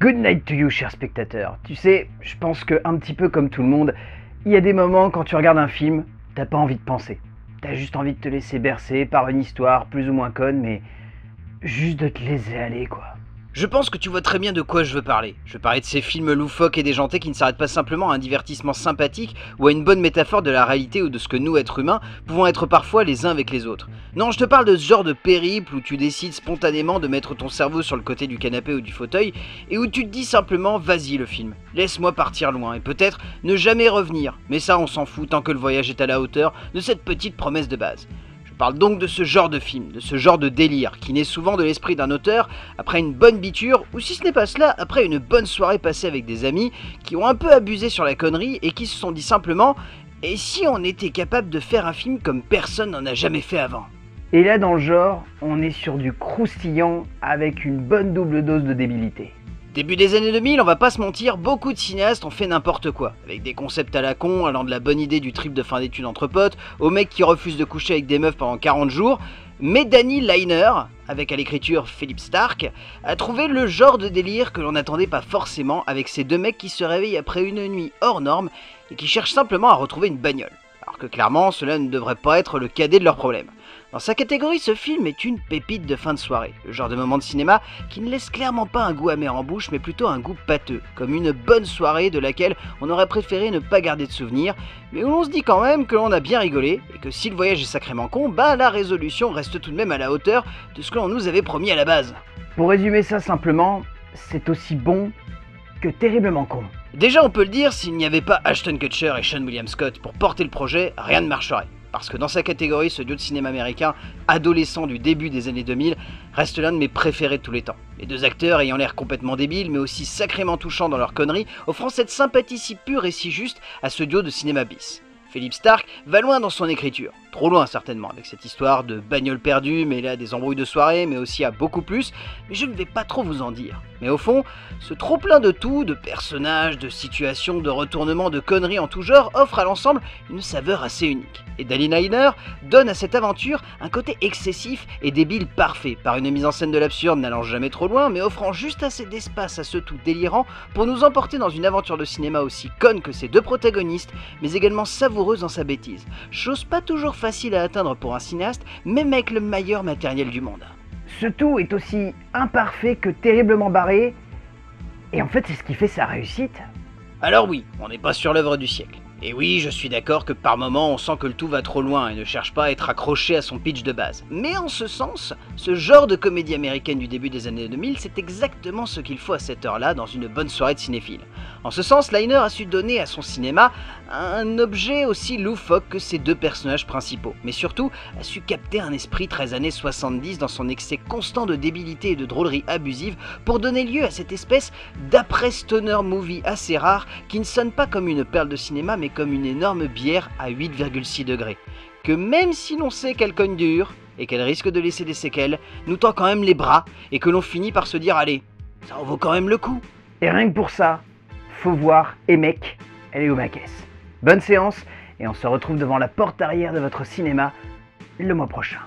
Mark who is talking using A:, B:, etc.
A: Good night to you, cher spectateur. Tu sais, je pense que un petit peu comme tout le monde, il y a des moments quand tu regardes un film, t'as pas envie de penser. T'as juste envie de te laisser bercer par une histoire plus ou moins conne, mais juste de te laisser aller, quoi.
B: Je pense que tu vois très bien de quoi je veux parler. Je veux de ces films loufoques et déjantés qui ne s'arrêtent pas simplement à un divertissement sympathique ou à une bonne métaphore de la réalité ou de ce que nous, êtres humains, pouvons être parfois les uns avec les autres. Non, je te parle de ce genre de périple où tu décides spontanément de mettre ton cerveau sur le côté du canapé ou du fauteuil et où tu te dis simplement vas-y le film, laisse-moi partir loin et peut-être ne jamais revenir. Mais ça, on s'en fout tant que le voyage est à la hauteur de cette petite promesse de base. Je parle donc de ce genre de film, de ce genre de délire, qui naît souvent de l'esprit d'un auteur après une bonne biture, ou si ce n'est pas cela, après une bonne soirée passée avec des amis qui ont un peu abusé sur la connerie et qui se sont dit simplement Et si on était capable de faire un film comme personne n'en a jamais fait avant?
A: Et là, dans le genre, on est sur du croustillant avec une bonne double dose de débilité.
B: Début des années 2000, on va pas se mentir, beaucoup de cinéastes ont fait n'importe quoi, avec des concepts à la con, allant de la bonne idée du trip de fin d'études entre potes, au mec qui refuse de coucher avec des meufs pendant 40 jours, mais Danny Liner, avec à l'écriture Philip Stark, a trouvé le genre de délire que l'on n'attendait pas forcément avec ces deux mecs qui se réveillent après une nuit hors norme et qui cherchent simplement à retrouver une bagnole. Alors que clairement, cela ne devrait pas être le cadet de leurs problèmes. Dans sa catégorie, ce film est une pépite de fin de soirée, le genre de moment de cinéma qui ne laisse clairement pas un goût amer en bouche, mais plutôt un goût pâteux, comme une bonne soirée de laquelle on aurait préféré ne pas garder de souvenirs, mais où on se dit quand même que l'on a bien rigolé, et que si le voyage est sacrément con, bah la résolution reste tout de même à la hauteur de ce que l'on nous avait promis à la base.
A: Pour résumer ça simplement, c'est aussi bon que terriblement con.
B: Déjà, on peut le dire, s'il n'y avait pas Ashton Kutcher et Sean William Scott pour porter le projet, rien ne marcherait parce que dans sa catégorie, ce duo de cinéma américain, adolescent du début des années 2000, reste l'un de mes préférés de tous les temps. Les deux acteurs ayant l'air complètement débiles, mais aussi sacrément touchants dans leur conneries, offrant cette sympathie si pure et si juste à ce duo de cinéma bis. Philippe Stark va loin dans son écriture. Trop loin certainement, avec cette histoire de bagnole perdue, mais là des embrouilles de soirée, mais aussi à beaucoup plus, mais je ne vais pas trop vous en dire. Mais au fond, ce trop plein de tout, de personnages, de situations, de retournements, de conneries en tout genre, offre à l'ensemble une saveur assez unique. Et Dali Niner donne à cette aventure un côté excessif et débile parfait, par une mise en scène de l'absurde n'allant jamais trop loin, mais offrant juste assez d'espace à ce tout délirant pour nous emporter dans une aventure de cinéma aussi conne que ses deux protagonistes, mais également savoureuse dans sa bêtise. Chose pas toujours facile à atteindre pour un cinéaste, même avec le meilleur matériel du monde.
A: Ce tout est aussi imparfait que terriblement barré, et en fait c'est ce qui fait sa réussite.
B: Alors oui, on n'est pas sur l'œuvre du siècle. Et oui, je suis d'accord que par moments on sent que le tout va trop loin et ne cherche pas à être accroché à son pitch de base. Mais en ce sens, ce genre de comédie américaine du début des années 2000, c'est exactement ce qu'il faut à cette heure-là dans une bonne soirée de cinéphile. En ce sens, Liner a su donner à son cinéma un objet aussi loufoque que ses deux personnages principaux, mais surtout a su capter un esprit très années 70 dans son excès constant de débilité et de drôlerie abusive pour donner lieu à cette espèce d'après-stoner movie assez rare qui ne sonne pas comme une perle de cinéma mais comme une énorme bière à 8,6 degrés. Que même si l'on sait qu'elle cogne dur et qu'elle risque de laisser des séquelles, nous tend quand même les bras et que l'on finit par se dire allez, ça en vaut quand même le coup.
A: Et rien que pour ça, faut voir et mec, elle est au. Bonne séance et on se retrouve devant la porte arrière de votre cinéma le mois prochain.